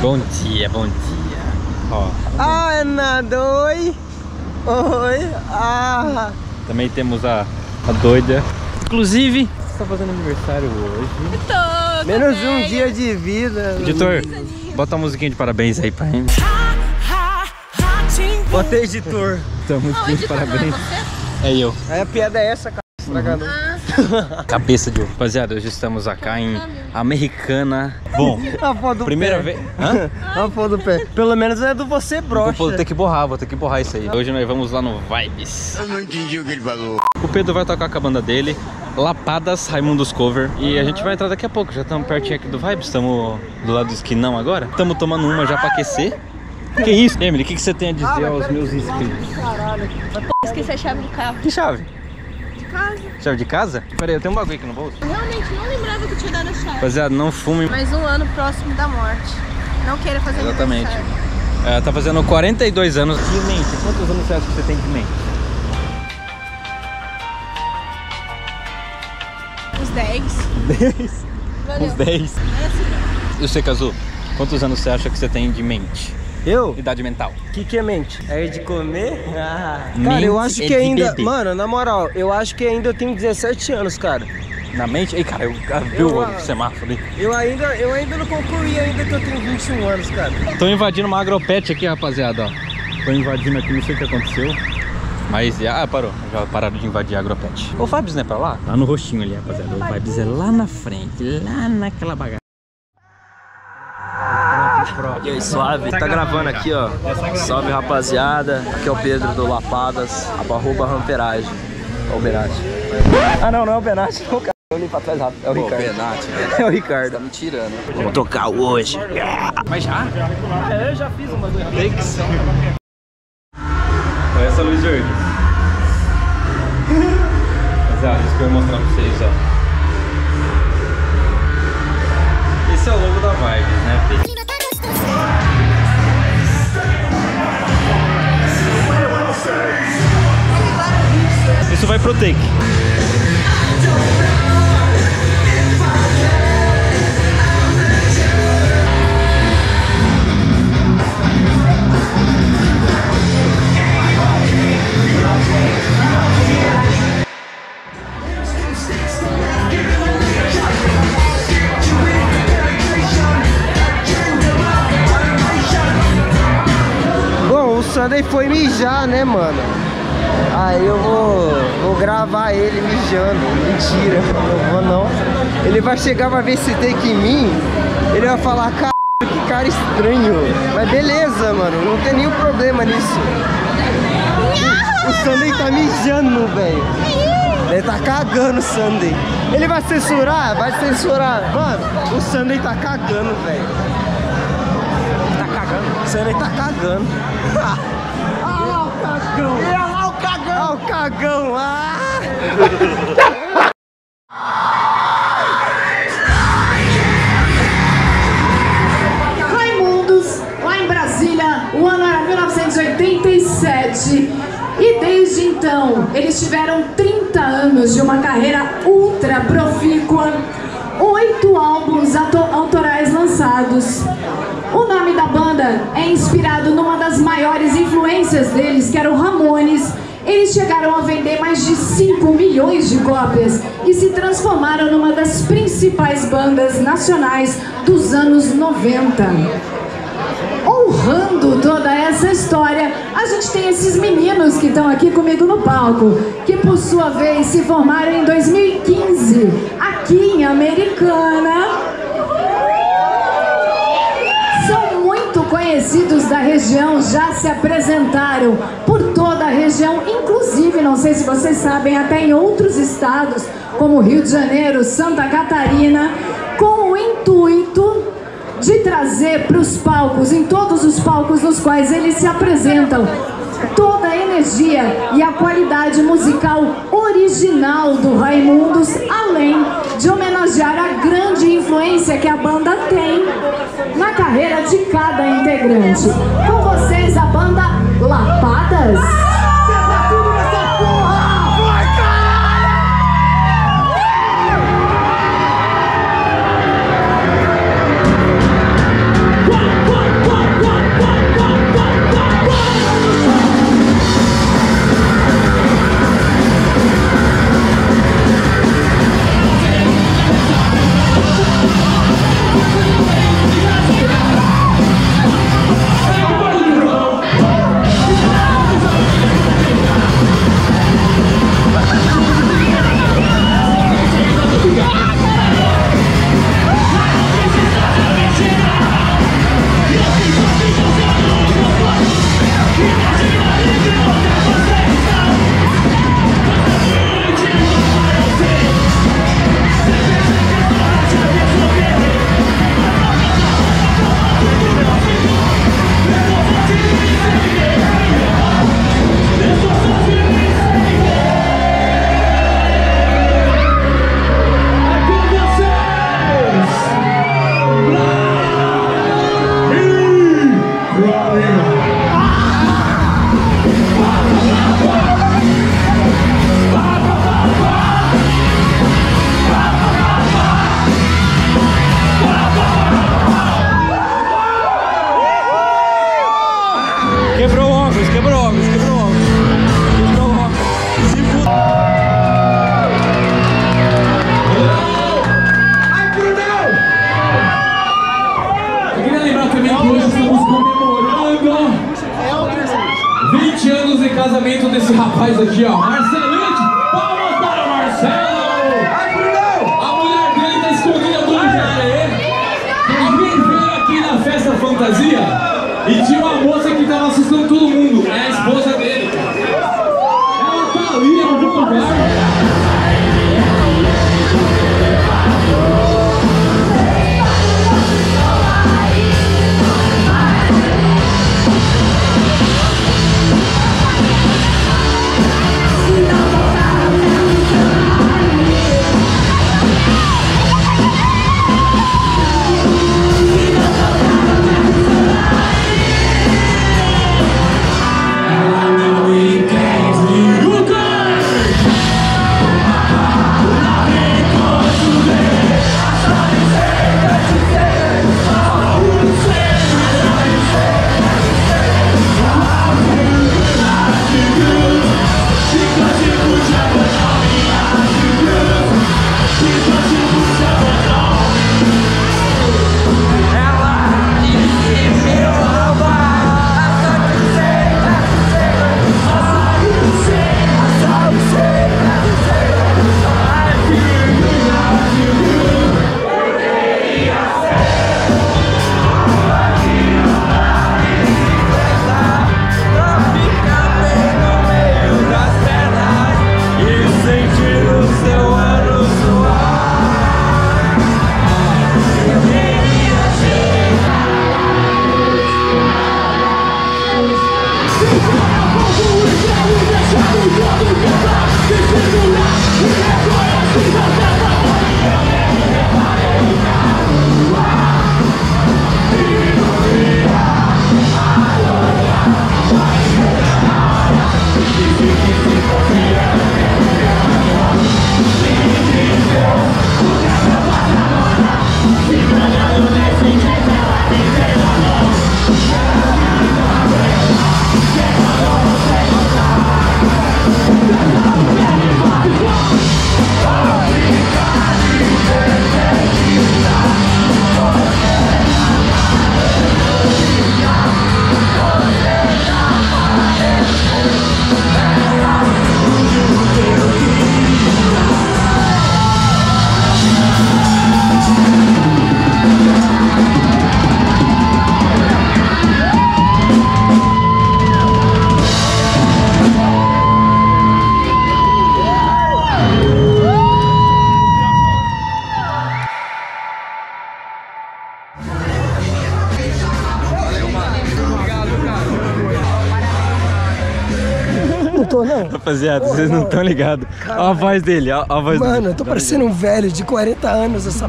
Bom dia, bom dia. Ó, Ah, é nada, oi. Oi. Ah. também temos a, a doida. Inclusive, você tá fazendo aniversário hoje. Tô, Menos um dia de vida. Editor, bota a musiquinha de parabéns aí pra gente. Botei editor. Então, musiquinha de parabéns. É eu. Aí a piada é essa, cara. Estragador. Cabeça de ovo. Rapaziada, hoje estamos acá em Americana. Bom, A foto do primeira pé. vez. Hã? A foto do pé. Pelo menos é do você, brocha. Vou ter que borrar, vou ter que borrar isso aí. Hoje nós vamos lá no Vibes. Eu não entendi o que ele falou. O Pedro vai tocar com a banda dele, Lapadas Raimundos Cover. E a gente vai entrar daqui a pouco. Já estamos pertinho aqui do Vibes, estamos do lado do esquinão agora. Estamos tomando uma já pra aquecer. Que isso? Emily, o que, que você tem a dizer aos meus inscritos? Esqueci a chave do carro. Que chave? Casa. Chave de casa? Pera aí, eu tenho um bagulho aqui no bolso. Realmente não lembrava que eu tinha dado a chave. Rapaziada, não fume. Mais um ano próximo da morte. Não queira fazer Exatamente. É, tá fazendo 42 anos. De mente, quantos anos você acha que você tem de mente? Uns 10. 10. Valeu. Uns 10. É assim, E você, Kazu? Quantos anos você acha que você tem de mente? Eu? Idade mental. O que, que é mente? É de comer? Ah. Mente Cara, eu acho é que ainda. beber. Mano, na moral, eu acho que ainda eu tenho 17 anos, cara. Na mente? Ei, cara, eu vi o Eu- semáforo ali. Eu ainda, eu ainda não concluí ainda que eu tenho 21 anos, cara. Tô invadindo uma agropet aqui, rapaziada, ó. Tô invadindo aqui, não sei o que aconteceu. Mas, ah, parou. Já pararam de invadir a agropet. O Vibes não é pra lá? Tá no rostinho ali, rapaziada. O Vibes é lá na frente, lá naquela bagaça. E aí, suave? Tá gravando aqui, ó. Salve, rapaziada. Aqui é o Pedro do Lapadas, arroba Ramperagem. É o Benatti. Ah, não, não é o Benatti, não, cara. Eu olhei pra trás rápido. É o Ricardo. Benatti, É o Ricardo. tá me tirando. Vamos tocar hoje. Mas já? É, eu já fiz uma do Olha essa luz verde. Rapaziada, isso que eu ia mostrar pra vocês, ó. Esse é o logo da Vibes, né, Fê? Pro take. Bom, o Sunday foi mijar, né, mano? Aí eu vou, vou gravar ele mijando. Mentira, não vou não. Ele vai chegar, vai ver esse take em mim. Ele vai falar, cara, que cara estranho. Mas beleza, mano, não tem nenhum problema nisso. O, o Sunday tá mijando, velho. Ele tá cagando o Sunday. Ele vai censurar? Vai censurar. Mano, o Sunday tá cagando, velho. Tá cagando? O Sunday tá cagando. Ah lá o cagão! Cagão! Olha o cagão! Ah! Raimundos, lá em Brasília, o ano era 1987. E desde então, eles tiveram 30 anos de uma carreira ultra profícua, oito álbuns autorais lançados. O nome da banda é inspirado numa das maiores influências deles, que era o Ramones. Eles chegaram a vender mais de 5 milhões de cópias e se transformaram numa das principais bandas nacionais dos anos 90 honrando toda essa história, a gente tem esses meninos que estão aqui comigo no palco, que por sua vez se formaram em 2015, aqui em Americana. Conhecidos da região, já se apresentaram por toda a região, inclusive, não sei se vocês sabem, até em outros estados, como Rio de Janeiro, Santa Catarina, com o intuito de trazer para os palcos, em todos os palcos nos quais eles se apresentam, toda a energia e a qualidade musical original do Raimundos, além de homenagear a grande influência que a banda tem na carreira de cada integrante. Com vocês, a banda Lapadas. Casamento desse rapaz aqui, ó. Marcelite! Palmas para o Marcelo! A mulher dele tá escondida do aí. Alguém veio aqui na festa fantasia e tinha uma moça não. Rapaziada, vocês não estão ligados. Olha a voz dele, olha a voz Mano, dele. eu tô parecendo um velho de 40 anos. Essa...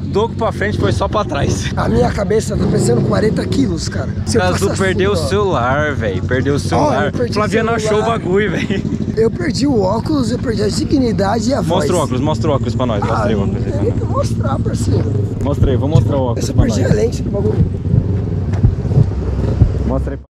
Doco pra frente foi só pra trás. A minha cabeça tá parecendo 40 quilos, cara. Se Cazu faço perdeu assim, o celular, velho. Perdeu o celular. perdi o Flaviano achou o bagulho, velho. Eu perdi o óculos, eu perdi a dignidade e a voz. Mostra o óculos, mostra o óculos pra nós. Ah, Mostra aí o não óculos aí tem que mostrar, parceiro. Mostra aí, vou mostrar o óculos Eu pra perdi nós. a lente do bagulho. Mostra aí.